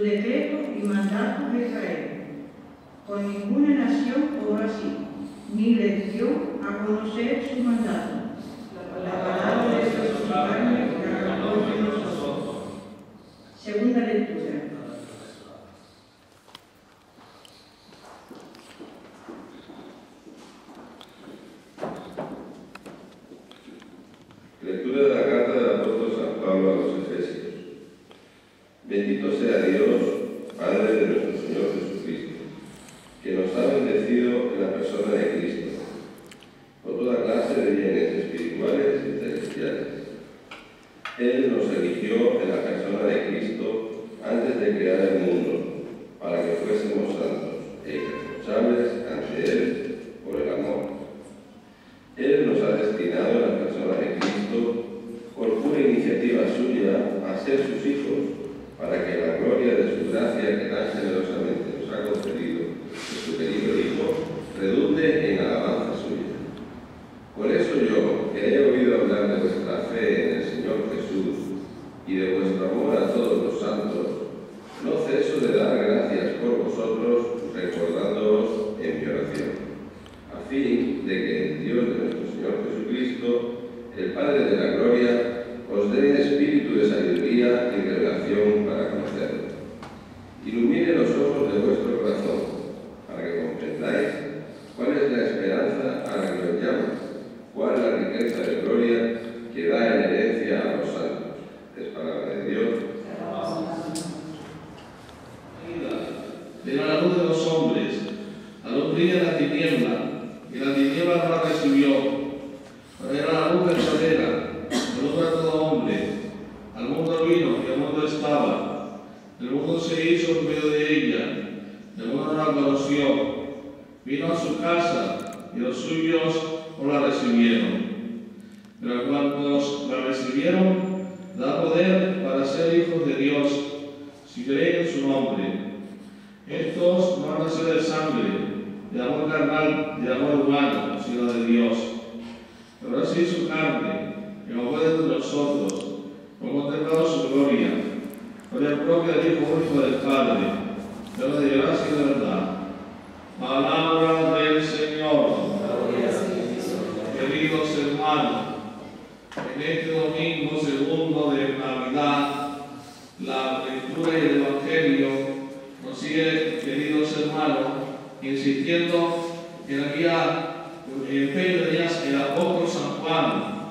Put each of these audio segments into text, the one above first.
decreto y mandato de Israel. Por ninguna nación obra así, ni le dio a conocer su mandato. La palabra de Dios su carne la nosotros. Segunda lectura. Lectura Bendito sea Dios, Padre de nuestro Señor Jesucristo, que nos ha bendecido en la persona de Cristo, con toda clase de bienes espirituales y celestiales. Él nos eligió en la persona de Cristo antes de crear el mundo, para que fuésemos santos e irreprochables ante Él por el amor. Él nos ha destinado en la persona de Cristo, por pura iniciativa suya, a ser sus hijos, para que la gloria de su gracia que tan generosamente nos ha concedido en su querido Hijo, redunde en alabanza suya. Por eso yo, que he oído hablar de vuestra fe en el Señor Jesús y de vuestro amor a todos los santos, no ceso de dar gracias por vosotros, recordándoos en mi oración a fin de que el Dios de nuestro Señor Jesucristo, el Padre de la Gloria, os dé espíritu de sabiduría y revelación para conocerlo. Ilumine los ojos de vuestro corazón, para que comprendáis cuál es la esperanza a la que os llama, cuál es la riqueza de gloria que da en herencia a los santos. Es palabra de Dios. Pero a la luz de los hombres, a luz brilla la tiniebla, y la tiniebla no la recibió. Era la luz verdadera, la luz de todo hombre. Al mundo vino y al mundo estaba. El mundo se hizo en medio de ella. El mundo la conoció. Vino a su casa y los suyos no la recibieron. Pero cuantos la recibieron, da poder para ser hijos de Dios, si creen en su nombre. Estos no han nacido de sangre, de amor carnal, de amor humano, sino de Dios. Pero así su carne, que no puede de nosotros, hemos contemplado su gloria, gloria propia del Hijo único del Padre, pero de gracia y de verdad. Palabra del Señor. Queridos hermanos, en este domingo segundo de Navidad, la lectura y el Evangelio sigue, queridos hermanos, insistiendo en la guía, el de ellas, el apóstol San Juan,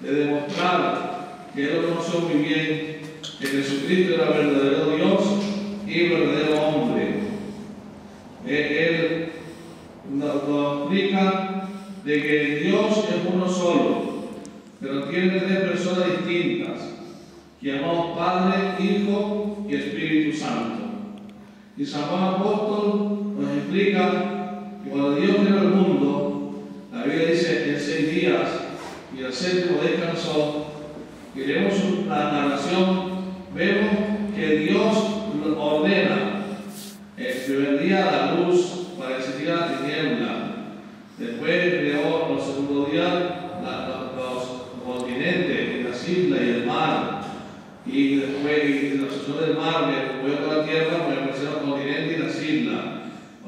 de demostrar que él conoció muy bien que Jesucristo era verdadero Dios y verdadero hombre. Él nos, explica de que Dios es uno solo, pero tiene tres personas distintas, llamamos Padre, Hijo y Espíritu Santo. Y San Juan Apóstol nos explica que cuando Dios creó el mundo, la Biblia dice en seis días y el séptimo descansó, y leemos la narración, vemos que Dios ordena el primer día la luz para que tire la tiniebla. Después creó los segundos días la- los, continentes, las islas y el mar. Y después y la del mar, me movió toda la tierra, me aparecieron los continentes y las islas.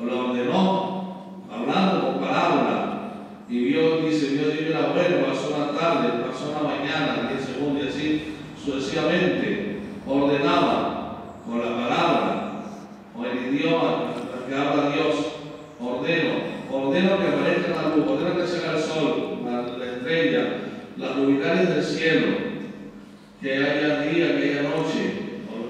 O lo ordenó, hablando con palabra. Y vio, dice, Dios dio la buena, pasó una tarde, pasó una mañana, diez segundos y así sucesivamente. Ordenaba con la palabra, con el idioma que habla Dios. Ordeno, ordeno aparezca la luz, ordeno que salga el sol, la, la estrella, las luminarias del cielo, que haya día, que haya noche,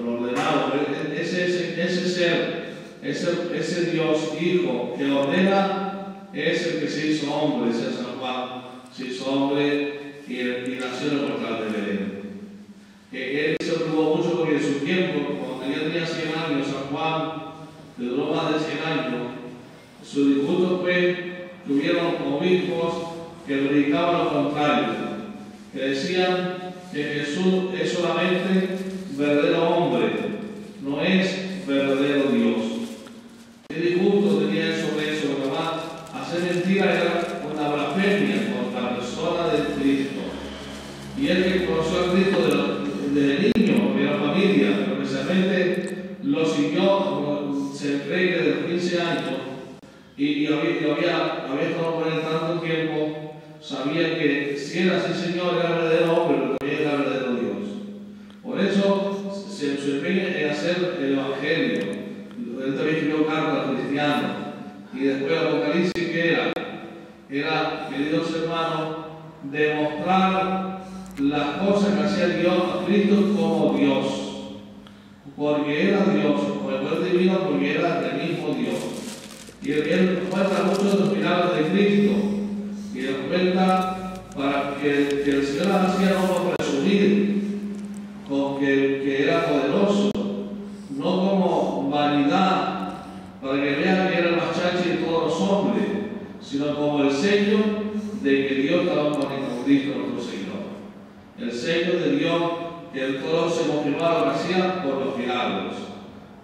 ordenado. Ese, ese, ese ser, ese, ese Dios Hijo que ordena, es el que se hizo hombre, dice San Juan, se hizo hombre y, y nació en el portal de Belén. Que él se preocupó mucho porque en su tiempo, cuando ya tenía 100 años, San Juan, que duró más de 100 años, su disgusto fue que hubieron obispos que predicaban lo contrario, que decían que Jesús es solamente verdadero hombre, no es verdadero Dios. ¿Qué disgusto tenía sobre eso? Además hacer mentira era una blasfemia contra la persona de Cristo. Y él que conoció a Cristo de- desde niño, de la familia, pero especialmente lo siguió, como se cree que desde los 15 años, y, y había, había, había estado con él tanto tiempo, sabía que si era así Señor, era verdadero hombre, pero también era verdadero Dios. Por eso se, empeña en hacer el Evangelio. Él también escribió cartas a cristianos. Y después Apocalipsis, que era? Era, queridos hermanos, demostrar las cosas que hacía Dios a Cristo como Dios. Porque era Dios, como el poder divino, porque era el mismo Dios. Y él, muestra muchos de los milagros de Cristo. Y nos cuenta para que, el Señor hacía no presumir con que, que era poderoso, no como vanidad, para que vean que era el más de todos los hombres, sino como el sello de que Dios estaba con Cristo nuestro Señor. El sello de Dios que el todo se confirmaba lo hacía por los milagros.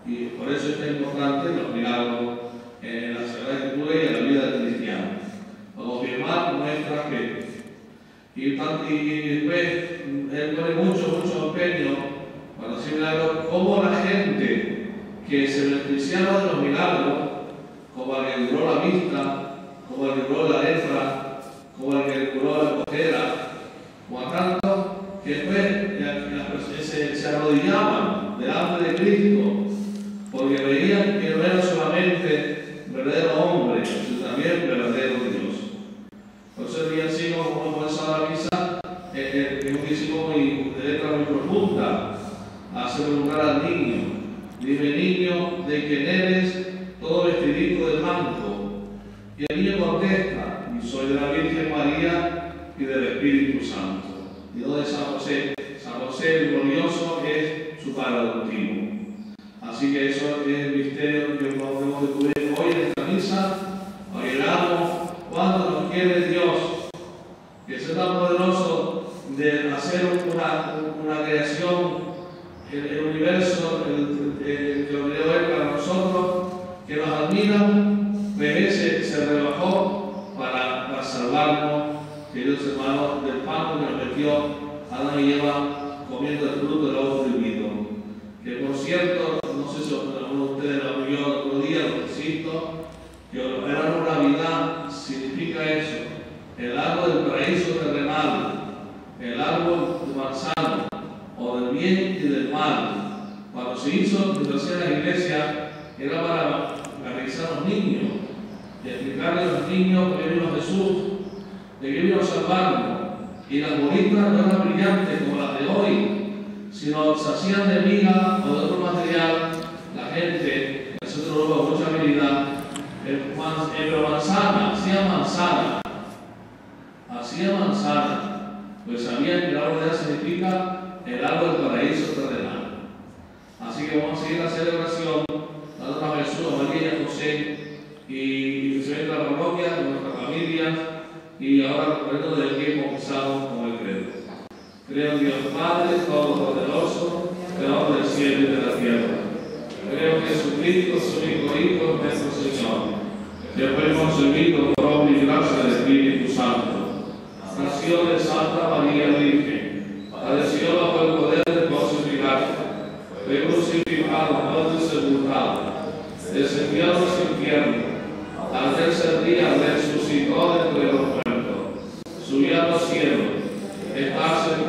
Y por eso es importante los milagros en la Sagrada Escritura y en la vida del cristiano. Para confirmar nuestra fe. Y, y después él pone mucho, mucho empeño para hacer milagros, como la gente que se beneficiaba de los milagros, como el que curó la vista, como el que curó la lepra, como el que curó la cojera, como a tantos que después personas se, se arrodillaban delante de Cristo, porque veían que no era solamente verdadero hombre, sino también verdadero Dios. Por eso el villancico, como comenzaba la misa, eh, eh, es un villancico muy, de letra muy profunda, hace preguntar al niño, dime niño, ¿de quién eres? Todo vestidito de blanco. Y el niño contesta, y soy de la Virgen María y del Espíritu Santo. Y de San José. San José el glorioso es su Padre adoptivo. Así que eso es el misterio que podemos descubrir hoy en esta misa. Oramos cuánto nos quiere Dios, que es tan poderoso de hacer una, una creación, el, el universo, el, el- que lo creó Él para nosotros, que nos admira, pues ese se rebajó para, para salvarnos, del pan que nos metió Adán y Eva comiendo el fruto del árbol prohibido. Que por cierto, no sé si alguno de ustedes lo vio el otro día, lo insisto, que era una Navidad significa eso, el árbol del paraíso terrenal, el árbol de manzano, o del bien y del mal. Cuando se hizo, en la iglesia, era para realizar a los niños, y explicarle a los niños que vino Jesús, de a salvarnos. Y las bolitas no eran brillantes como las de hoy, sino se hacían de miga o de otro material. La gente, en el centro de mucha habilidad, pero manzana, hacía manzana, hacía manzana, pues sabían que el árbol de significa el árbol del paraíso terrenal. Así que vamos a seguir la celebración, dando a Jesús, a María y a José, y, y recibiendo la parroquia, con nuestra familia, y ahora recuerdo del que confesamos con el credo. Creo en Dios Padre Todopoderoso, Creador del cielo y de la tierra. Creo Jesucristo, su único Hijo, nuestro Señor, que fue concebido por obra gracia del Espíritu Santo. Nació de Santa María Virgen, padeció bajo el poder de Poncio Pilato, fue crucificado, muerto y sepultado, descendió a los infiernos, al tercer día resucitó de los muertos, subió a los cielos, está sentado